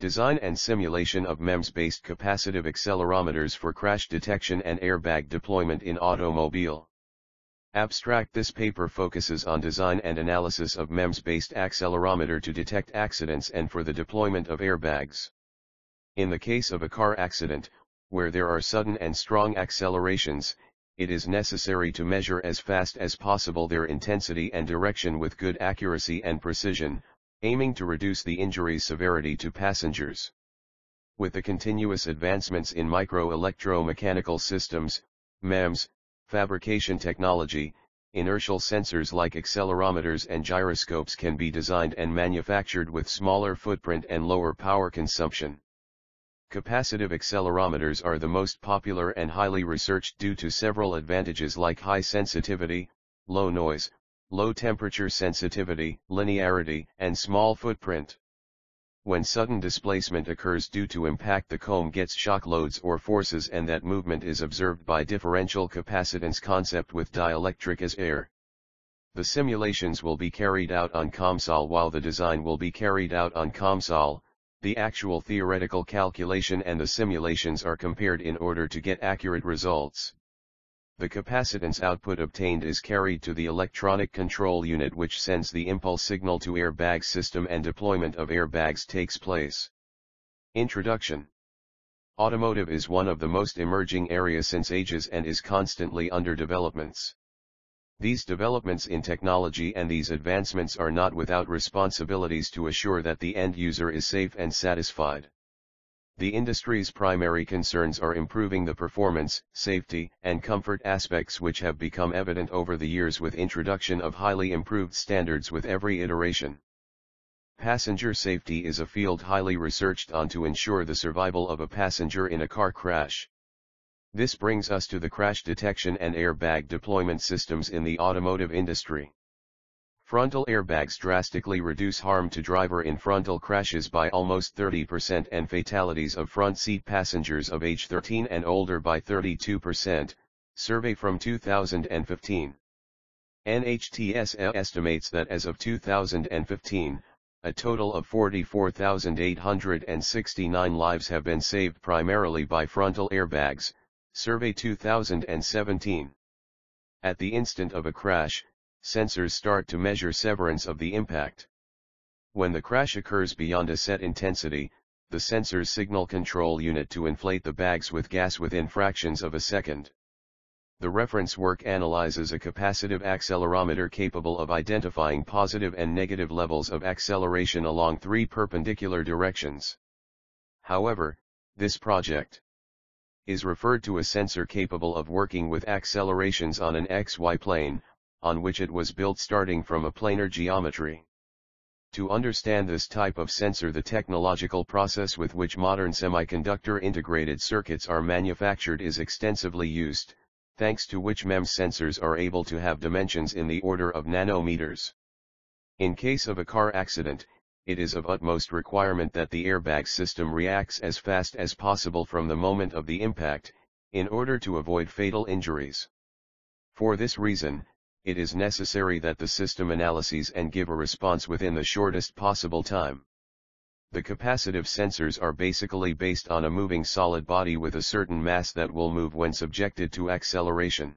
Design and simulation of MEMS-based capacitive accelerometers for crash detection and airbag deployment in automobile. Abstract This paper focuses on design and analysis of MEMS-based accelerometer to detect accidents and for the deployment of airbags. In the case of a car accident, where there are sudden and strong accelerations, it is necessary to measure as fast as possible their intensity and direction with good accuracy and precision, aiming to reduce the injury's severity to passengers. With the continuous advancements in micro-electromechanical systems, MEMS, fabrication technology, inertial sensors like accelerometers and gyroscopes can be designed and manufactured with smaller footprint and lower power consumption. Capacitive accelerometers are the most popular and highly researched due to several advantages like high sensitivity, low noise, low temperature sensitivity, linearity, and small footprint. When sudden displacement occurs due to impact the comb gets shock loads or forces and that movement is observed by differential capacitance concept with dielectric as air. The simulations will be carried out on COMSOL while the design will be carried out on COMSOL, the actual theoretical calculation and the simulations are compared in order to get accurate results. The capacitance output obtained is carried to the electronic control unit which sends the impulse signal to airbag system and deployment of airbags takes place. Introduction Automotive is one of the most emerging areas since ages and is constantly under developments. These developments in technology and these advancements are not without responsibilities to assure that the end user is safe and satisfied. The industry's primary concerns are improving the performance, safety, and comfort aspects which have become evident over the years with introduction of highly improved standards with every iteration. Passenger safety is a field highly researched on to ensure the survival of a passenger in a car crash. This brings us to the crash detection and airbag deployment systems in the automotive industry. Frontal airbags drastically reduce harm to driver in frontal crashes by almost 30% and fatalities of front seat passengers of age 13 and older by 32%, survey from 2015. NHTSA estimates that as of 2015, a total of 44,869 lives have been saved primarily by frontal airbags, survey 2017. At the instant of a crash, sensors start to measure severance of the impact. When the crash occurs beyond a set intensity, the sensors signal control unit to inflate the bags with gas within fractions of a second. The reference work analyzes a capacitive accelerometer capable of identifying positive and negative levels of acceleration along three perpendicular directions. However, this project is referred to a sensor capable of working with accelerations on an XY plane, on which it was built starting from a planar geometry. To understand this type of sensor the technological process with which modern semiconductor integrated circuits are manufactured is extensively used, thanks to which MEMS sensors are able to have dimensions in the order of nanometers. In case of a car accident, it is of utmost requirement that the airbag system reacts as fast as possible from the moment of the impact, in order to avoid fatal injuries. For this reason, it is necessary that the system analyses and give a response within the shortest possible time. The capacitive sensors are basically based on a moving solid body with a certain mass that will move when subjected to acceleration.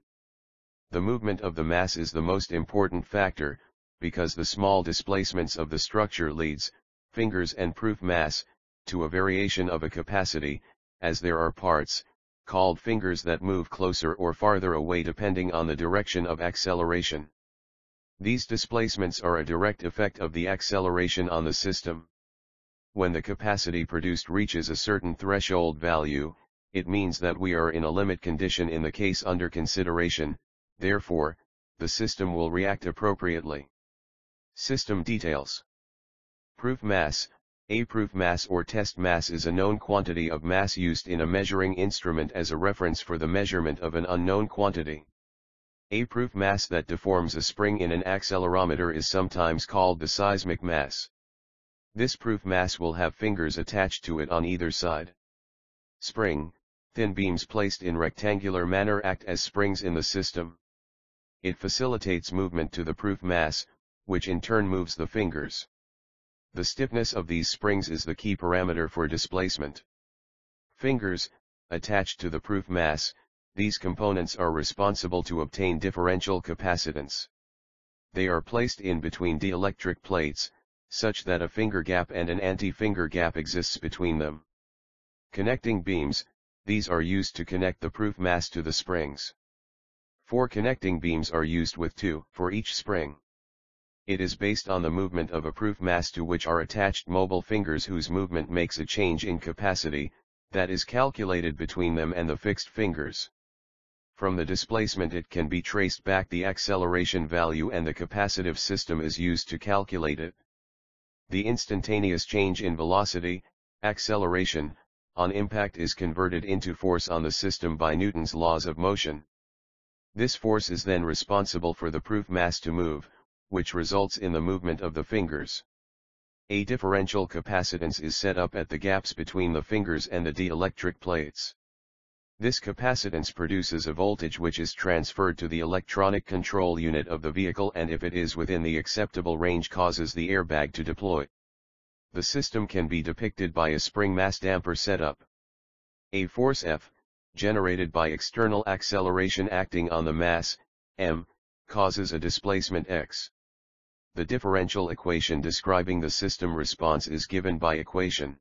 The movement of the mass is the most important factor, because the small displacements of the structure leads, fingers and proof mass, to a variation of a capacity, as there are parts, called fingers that move closer or farther away depending on the direction of acceleration. These displacements are a direct effect of the acceleration on the system. When the capacity produced reaches a certain threshold value, it means that we are in a limit condition in the case under consideration, therefore, the system will react appropriately. System details. Proof mass, a proof mass or test mass is a known quantity of mass used in a measuring instrument as a reference for the measurement of an unknown quantity. A proof mass that deforms a spring in an accelerometer is sometimes called the seismic mass. This proof mass will have fingers attached to it on either side. Spring, thin beams placed in rectangular manner act as springs in the system. It facilitates movement to the proof mass, which in turn moves the fingers. The stiffness of these springs is the key parameter for displacement. Fingers, attached to the proof mass, these components are responsible to obtain differential capacitance. They are placed in between dielectric plates, such that a finger gap and an anti-finger gap exists between them. Connecting beams, these are used to connect the proof mass to the springs. Four connecting beams are used with two for each spring. It is based on the movement of a proof mass to which are attached mobile fingers whose movement makes a change in capacity, that is calculated between them and the fixed fingers. From the displacement it can be traced back the acceleration value and the capacitive system is used to calculate it. The instantaneous change in velocity, acceleration, on impact is converted into force on the system by Newton's laws of motion. This force is then responsible for the proof mass to move, which results in the movement of the fingers. A differential capacitance is set up at the gaps between the fingers and the dielectric plates. This capacitance produces a voltage which is transferred to the electronic control unit of the vehicle and if it is within the acceptable range causes the airbag to deploy. The system can be depicted by a spring mass damper setup. A force F, generated by external acceleration acting on the mass, m, causes a displacement x. The differential equation describing the system response is given by equation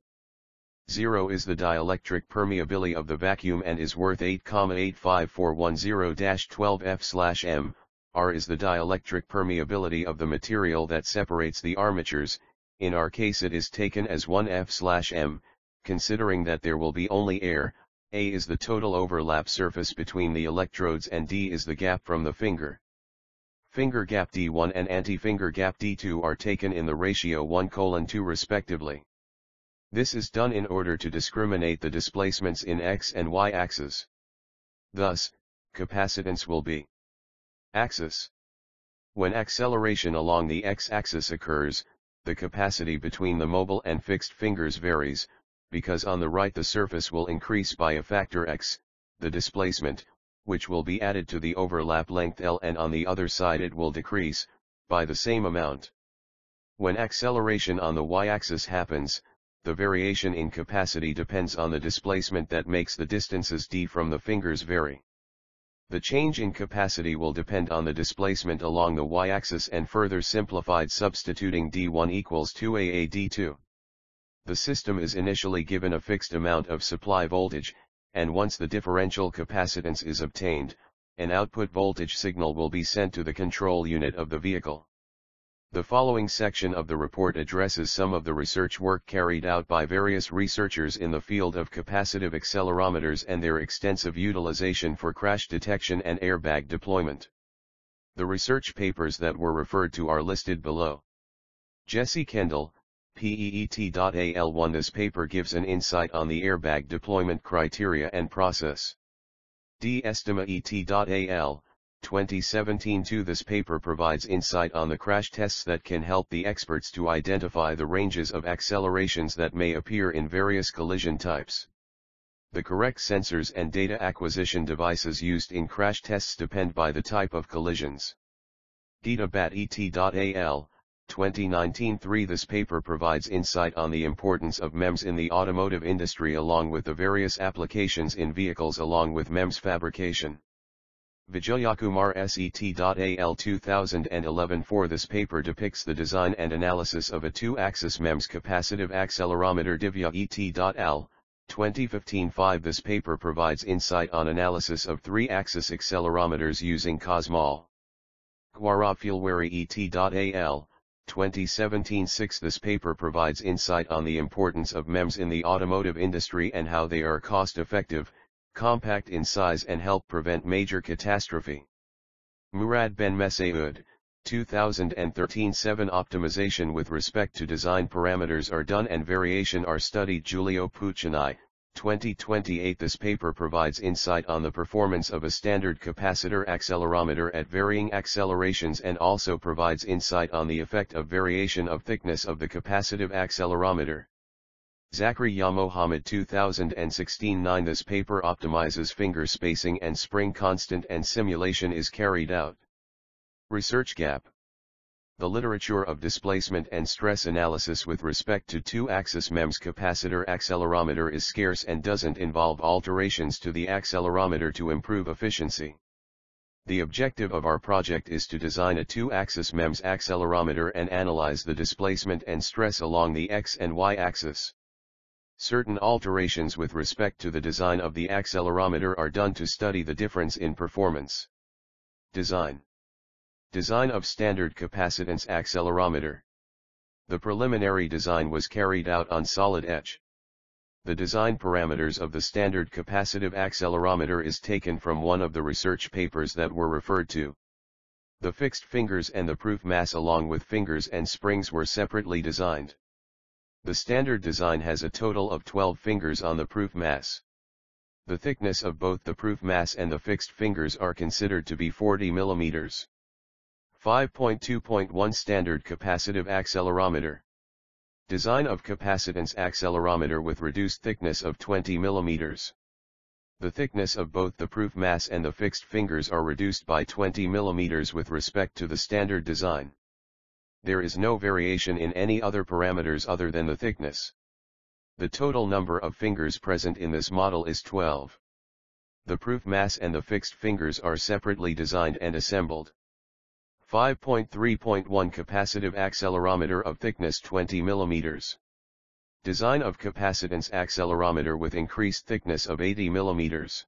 0 is the dielectric permeability of the vacuum and is worth 8,85410-12F/m, R is the dielectric permeability of the material that separates the armatures, in our case it is taken as 1F/m, considering that there will be only air, A is the total overlap surface between the electrodes and D is the gap from the finger. Finger gap D1 and anti-finger gap D2 are taken in the ratio 1 2 respectively. This is done in order to discriminate the displacements in x and y axes. Thus, capacitance will be axis. When acceleration along the x-axis occurs, the capacity between the mobile and fixed fingers varies, because on the right the surface will increase by a factor x, the displacement, which will be added to the overlap length L and on the other side it will decrease, by the same amount. When acceleration on the y-axis happens, the variation in capacity depends on the displacement that makes the distances d from the fingers vary. The change in capacity will depend on the displacement along the y-axis and further simplified substituting d1 equals 2aa d2. The system is initially given a fixed amount of supply voltage, and once the differential capacitance is obtained, an output voltage signal will be sent to the control unit of the vehicle. The following section of the report addresses some of the research work carried out by various researchers in the field of capacitive accelerometers and their extensive utilization for crash detection and airbag deployment. The research papers that were referred to are listed below. Jesse Kendall, PEET.AL1 This paper gives an insight on the airbag deployment criteria and process. D. Estima ET.AL, 2017-2 This paper provides insight on the crash tests that can help the experts to identify the ranges of accelerations that may appear in various collision types. The correct sensors and data acquisition devices used in crash tests depend by the type of collisions. DataBat ET.AL, 2019-3 This paper provides insight on the importance of MEMS in the automotive industry along with the various applications in vehicles along with MEMS fabrication. Vijayakumar SET.AL 2011 For this paper depicts the design and analysis of a two-axis MEMS capacitive accelerometer Divya ET.AL, 2015-5 This paper provides insight on analysis of three-axis accelerometers using COMSOL. Fulwari ET.AL, 2017-6 This paper provides insight on the importance of MEMS in the automotive industry and how they are cost-effective, compact in size and help prevent major catastrophe. Murad Ben Messaoud, 2013-7 Optimization with respect to design parameters are done and variation are studied Giulio Puccinai, 2028 This paper provides insight on the performance of a standard capacitor accelerometer at varying accelerations and also provides insight on the effect of variation of thickness of the capacitive accelerometer. Zachary Mohammed 2016-9 This paper optimizes finger spacing and spring constant and simulation is carried out. Research gap. The literature of displacement and stress analysis with respect to two-axis MEMS capacitor accelerometer is scarce and doesn't involve alterations to the accelerometer to improve efficiency. The objective of our project is to design a two-axis MEMS accelerometer and analyze the displacement and stress along the x and y axis. Certain alterations with respect to the design of the accelerometer are done to study the difference in performance. Design Design of standard capacitance accelerometer. The preliminary design was carried out on solid edge. The design parameters of the standard capacitive accelerometer is taken from one of the research papers that were referred to. The fixed fingers and the proof mass along with fingers and springs were separately designed. The standard design has a total of 12 fingers on the proof mass. The thickness of both the proof mass and the fixed fingers are considered to be 40 millimeters. 5.2.1 Standard Capacitive Accelerometer Design of capacitance accelerometer with reduced thickness of 20 mm. The thickness of both the proof mass and the fixed fingers are reduced by 20 mm with respect to the standard design. There is no variation in any other parameters other than the thickness. The total number of fingers present in this model is 12. The proof mass and the fixed fingers are separately designed and assembled. 5.3.1 Capacitive accelerometer of thickness 20 mm. Design of capacitance accelerometer with increased thickness of 80 mm.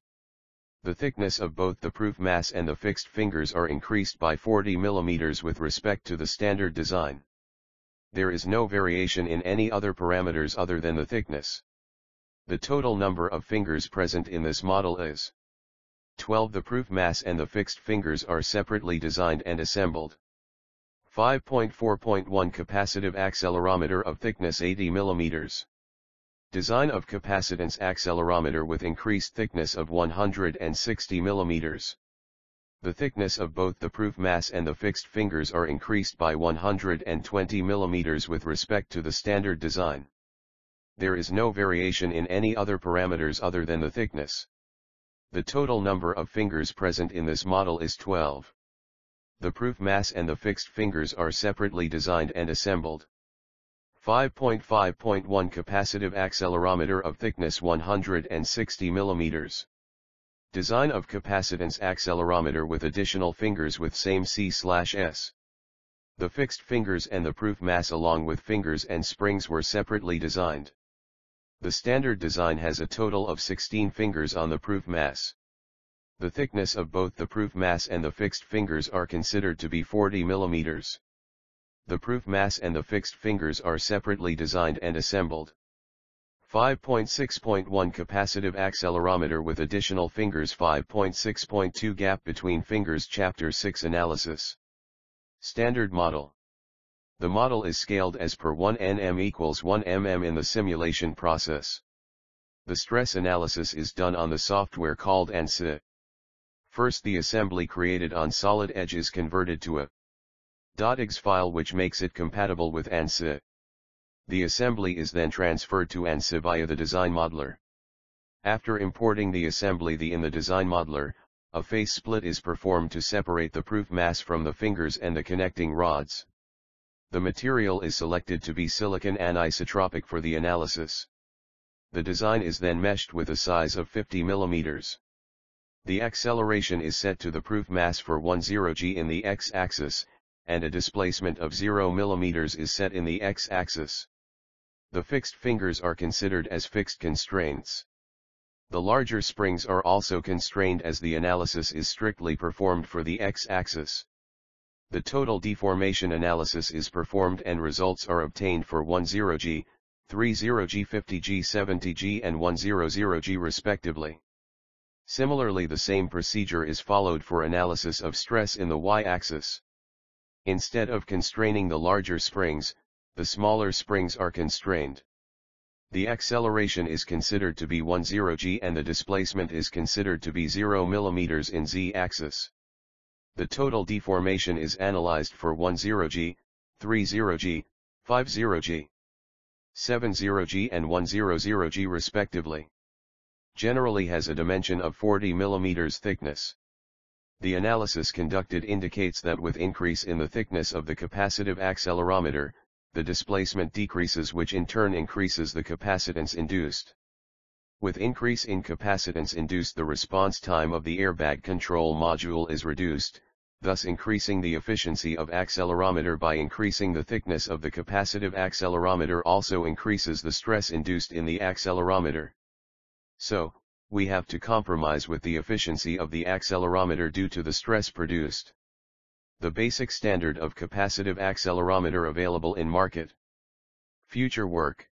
The thickness of both the proof mass and the fixed fingers are increased by 40 mm with respect to the standard design. There is no variation in any other parameters other than the thickness. The total number of fingers present in this model is 12 The proof mass and the fixed fingers are separately designed and assembled. 5.4.1 Capacitive accelerometer of thickness 80 mm. Design of capacitance accelerometer with increased thickness of 160 mm. The thickness of both the proof mass and the fixed fingers are increased by 120 mm with respect to the standard design. There is no variation in any other parameters other than the thickness. The total number of fingers present in this model is 12. The proof mass and the fixed fingers are separately designed and assembled. 5.5.1 Capacitive accelerometer of thickness 160 mm. Design of capacitance accelerometer with additional fingers with same C/S. The fixed fingers and the proof mass along with fingers and springs were separately designed. The standard design has a total of 16 fingers on the proof mass. The thickness of both the proof mass and the fixed fingers are considered to be 40 mm. The proof mass and the fixed fingers are separately designed and assembled. 5.6.1 Capacitive accelerometer with additional fingers 5.6.2 Gap between fingers Chapter 6 Analysis Standard Model the model is scaled as per 1 nm equals 1 mm in the simulation process. The stress analysis is done on the software called ANSYS. First the assembly created on solid edge is converted to a .exe file which makes it compatible with ANSYS. The assembly is then transferred to ANSYS via the design modeler. After importing the assembly the in the design modeler, a face split is performed to separate the proof mass from the fingers and the connecting rods. The material is selected to be silicon anisotropic for the analysis. The design is then meshed with a size of 50 mm. The acceleration is set to the proof mass for 10g in the x-axis, and a displacement of 0 mm is set in the x-axis. The fixed fingers are considered as fixed constraints. The larger springs are also constrained as the analysis is strictly performed for the x-axis. The total deformation analysis is performed and results are obtained for 10G, 30G 50G 70G and 100G respectively. Similarly the same procedure is followed for analysis of stress in the y-axis. Instead of constraining the larger springs, the smaller springs are constrained. The acceleration is considered to be 10G and the displacement is considered to be 0 mm in z-axis. The total deformation is analyzed for 10G, 30G, 50G, 70G and 100G respectively. Generally has a dimension of 40 mm thickness. The analysis conducted indicates that with increase in the thickness of the capacitive accelerometer, the displacement decreases which in turn increases the capacitance induced. With increase in capacitance induced the response time of the airbag control module is reduced, thus increasing the efficiency of accelerometer by increasing the thickness of the capacitive accelerometer also increases the stress induced in the accelerometer. So, we have to compromise with the efficiency of the accelerometer due to the stress produced. The basic standard of capacitive accelerometer available in market. Future work.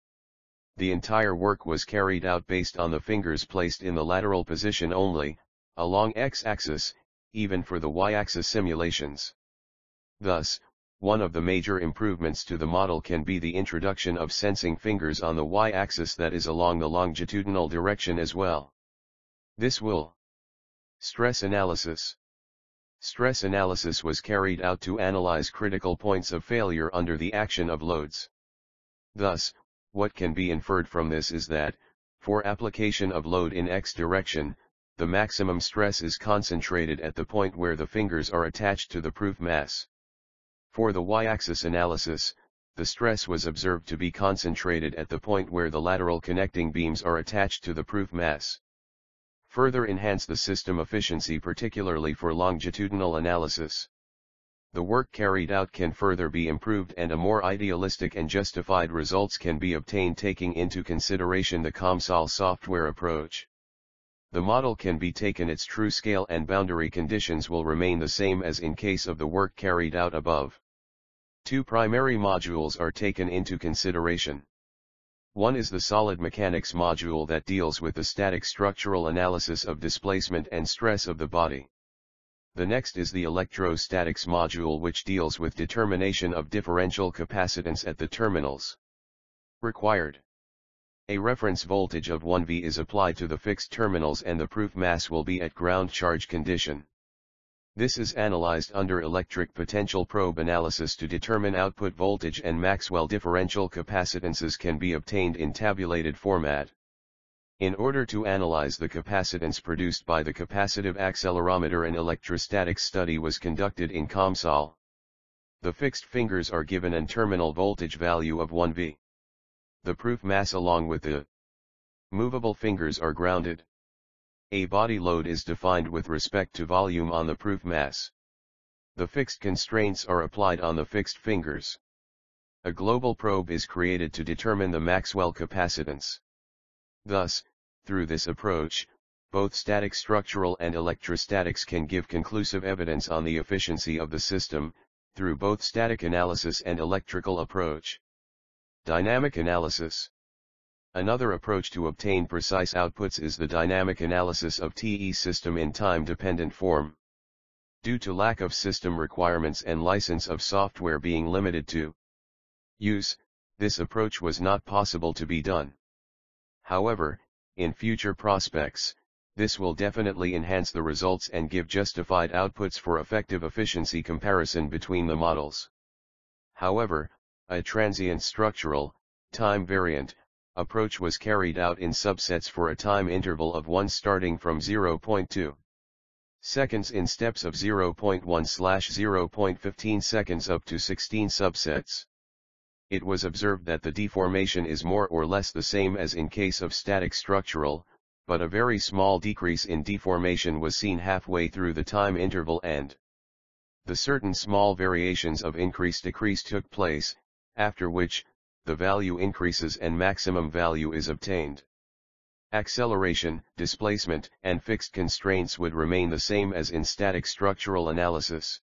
The entire work was carried out based on the fingers placed in the lateral position only, along x-axis, even for the y-axis simulations. Thus, one of the major improvements to the model can be the introduction of sensing fingers on the y-axis that is along the longitudinal direction as well. This will Stress analysis Stress analysis was carried out to analyze critical points of failure under the action of loads. Thus, what can be inferred from this is that, for application of load in x direction, the maximum stress is concentrated at the point where the fingers are attached to the proof mass. For the y-axis analysis, the stress was observed to be concentrated at the point where the lateral connecting beams are attached to the proof mass further enhance the system efficiency particularly for longitudinal analysis. The work carried out can further be improved and a more idealistic and justified results can be obtained taking into consideration the COMSOL software approach. The model can be taken its true scale and boundary conditions will remain the same as in case of the work carried out above. Two primary modules are taken into consideration. One is the solid mechanics module that deals with the static structural analysis of displacement and stress of the body. The next is the electrostatics module which deals with determination of differential capacitance at the terminals. Required. A reference voltage of 1V is applied to the fixed terminals and the proof mass will be at ground charge condition. This is analyzed under electric potential probe analysis to determine output voltage and Maxwell differential capacitances can be obtained in tabulated format. In order to analyze the capacitance produced by the capacitive accelerometer an electrostatic study was conducted in COMSOL. The fixed fingers are given an terminal voltage value of 1V. The proof mass along with the movable fingers are grounded. A body load is defined with respect to volume on the proof mass. The fixed constraints are applied on the fixed fingers. A global probe is created to determine the Maxwell capacitance. Thus, through this approach, both static structural and electrostatics can give conclusive evidence on the efficiency of the system, through both static analysis and electrical approach. Dynamic analysis Another approach to obtain precise outputs is the dynamic analysis of TE system in time-dependent form. Due to lack of system requirements and license of software being limited to use, this approach was not possible to be done. However, in future prospects, this will definitely enhance the results and give justified outputs for effective efficiency comparison between the models. However, a transient structural, time variant, approach was carried out in subsets for a time interval of 1 starting from 0.2 seconds in steps of 0.1 0.15 seconds up to 16 subsets. It was observed that the deformation is more or less the same as in case of static structural, but a very small decrease in deformation was seen halfway through the time interval and the certain small variations of increase-decrease took place, after which, the value increases and maximum value is obtained. Acceleration, displacement, and fixed constraints would remain the same as in static structural analysis.